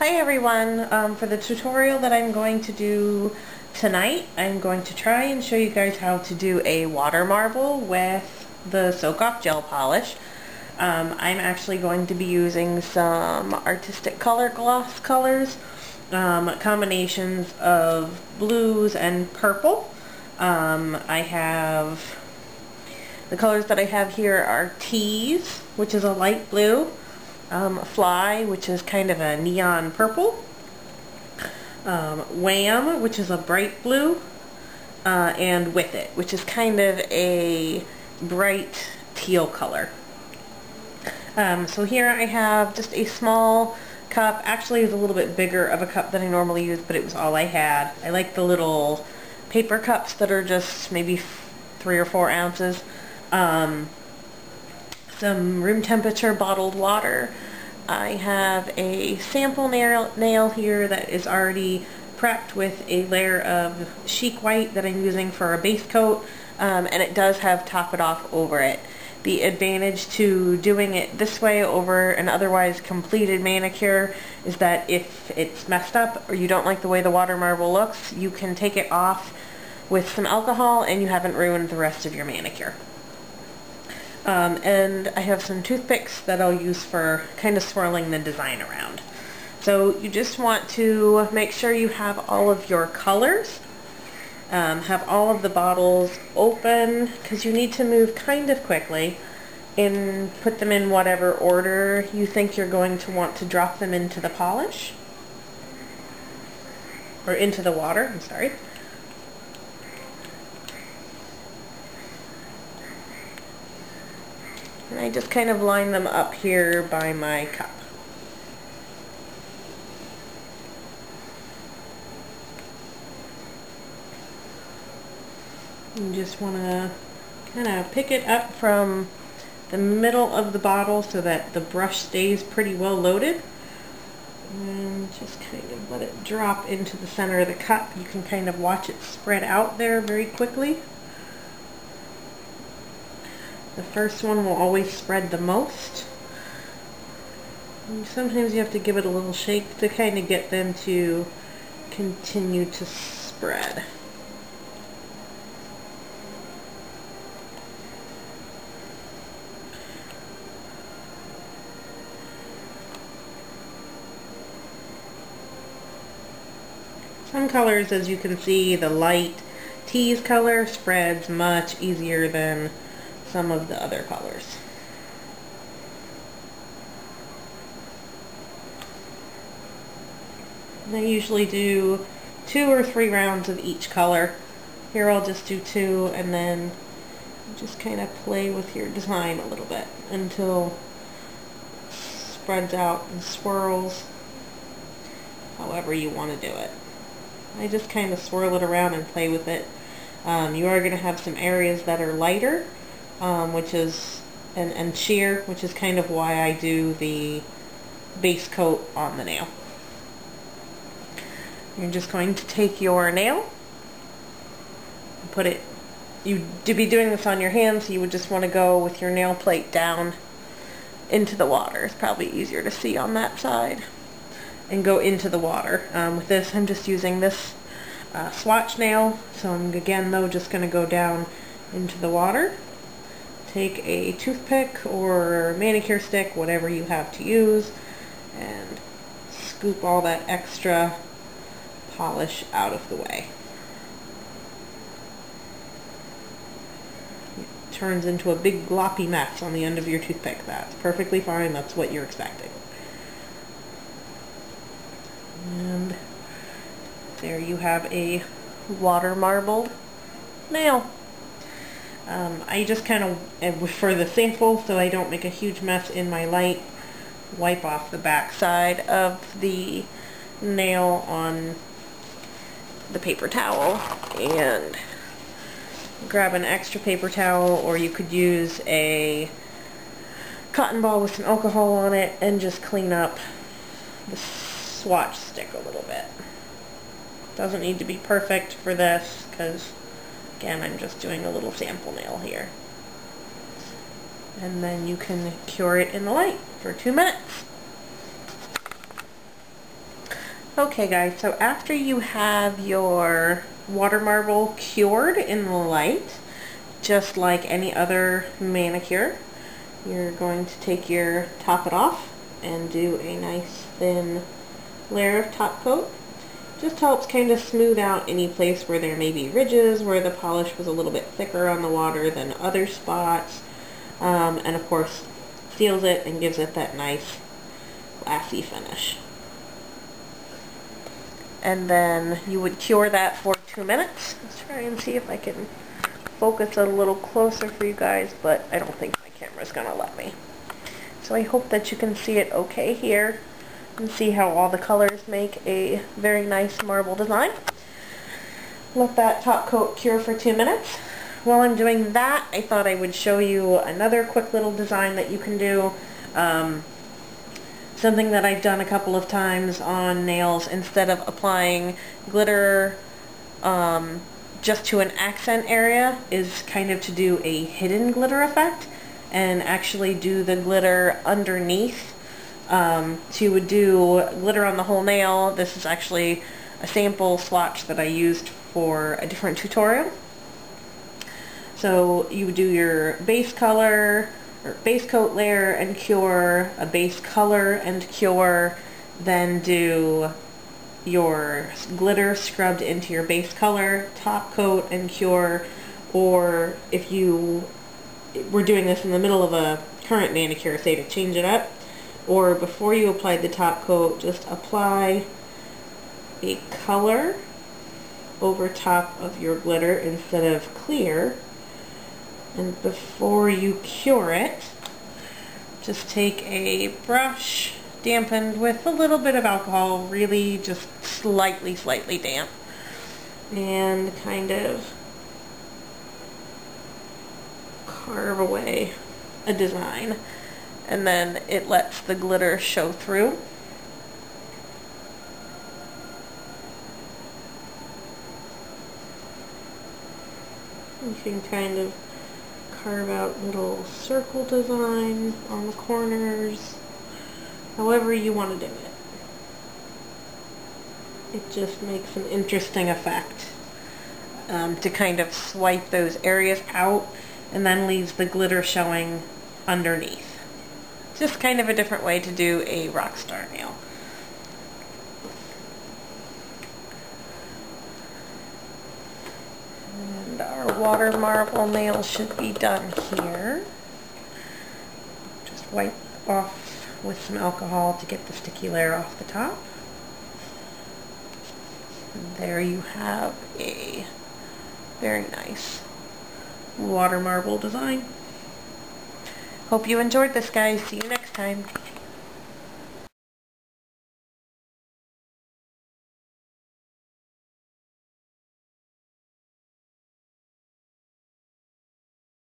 Hi everyone, um, for the tutorial that I'm going to do tonight, I'm going to try and show you guys how to do a water marble with the Soak Off Gel Polish. Um, I'm actually going to be using some Artistic Color Gloss colors, um, combinations of blues and purple. Um, I have, the colors that I have here are Tease, which is a light blue, um, Fly, which is kind of a neon purple, um, Wham, which is a bright blue, uh, and With It, which is kind of a bright teal color. Um, so here I have just a small cup. Actually, it's a little bit bigger of a cup than I normally use, but it was all I had. I like the little paper cups that are just maybe three or four ounces. Um, some room temperature bottled water. I have a sample nail, nail here that is already prepped with a layer of chic white that I'm using for a base coat um, and it does have top it off over it. The advantage to doing it this way over an otherwise completed manicure is that if it's messed up or you don't like the way the water marble looks, you can take it off with some alcohol and you haven't ruined the rest of your manicure. Um, and I have some toothpicks that I'll use for kind of swirling the design around. So you just want to make sure you have all of your colors, um, have all of the bottles open, because you need to move kind of quickly, and put them in whatever order you think you're going to want to drop them into the polish, or into the water, I'm sorry. And I just kind of line them up here by my cup. You just want to kind of pick it up from the middle of the bottle so that the brush stays pretty well loaded. And just kind of let it drop into the center of the cup. You can kind of watch it spread out there very quickly. The first one will always spread the most. And sometimes you have to give it a little shake to kind of get them to continue to spread. Some colors, as you can see, the light tease color spreads much easier than some of the other colors. I usually do two or three rounds of each color. Here I'll just do two and then just kind of play with your design a little bit until it spreads out and swirls however you want to do it. I just kind of swirl it around and play with it. Um, you are going to have some areas that are lighter um, which is, and, and sheer, which is kind of why I do the base coat on the nail. You're just going to take your nail, put it, you'd be doing this on your hands, so you would just want to go with your nail plate down into the water. It's probably easier to see on that side. And go into the water. Um, with this, I'm just using this uh, swatch nail, so I'm again though just going to go down into the water take a toothpick or manicure stick, whatever you have to use, and scoop all that extra polish out of the way. It turns into a big gloppy mess on the end of your toothpick. That's perfectly fine. That's what you're expecting. And there you have a water marbled nail. Um, I just kind of, for the sample, so I don't make a huge mess in my light, wipe off the back side of the nail on the paper towel and grab an extra paper towel or you could use a cotton ball with some alcohol on it and just clean up the swatch stick a little bit. Doesn't need to be perfect for this because Again, I'm just doing a little sample nail here. And then you can cure it in the light for two minutes. Okay guys, so after you have your water marble cured in the light, just like any other manicure, you're going to take your top it off and do a nice thin layer of top coat. Just helps kind of smooth out any place where there may be ridges, where the polish was a little bit thicker on the water than other spots. Um, and of course, seals it and gives it that nice glassy finish and then you would cure that for two minutes. Let's try and see if I can focus a little closer for you guys, but I don't think my camera's going to let me. So I hope that you can see it okay here and see how all the colors make a very nice marble design. Let that top coat cure for two minutes. While I'm doing that, I thought I would show you another quick little design that you can do. Um, something that I've done a couple of times on nails instead of applying glitter um, just to an accent area is kind of to do a hidden glitter effect and actually do the glitter underneath. Um, would do glitter on the whole nail, this is actually a sample swatch that I used for a different tutorial. So you would do your base color, or base coat layer and cure, a base color and cure, then do your glitter scrubbed into your base color, top coat and cure, or if you were doing this in the middle of a current manicure, say to change it up, or before you apply the top coat, just apply a color over top of your glitter instead of clear and before you cure it, just take a brush dampened with a little bit of alcohol, really just slightly, slightly damp, and kind of carve away a design. And then it lets the glitter show through. You can kind of carve out little circle design on the corners, however you want to do it. It just makes an interesting effect um, to kind of swipe those areas out and then leaves the glitter showing underneath. Just kind of a different way to do a rock star nail. And our water marble nail should be done here. Just wipe off with some alcohol to get the sticky layer off the top. And there you have a very nice water marble design. Hope you enjoyed this guys. See you next time.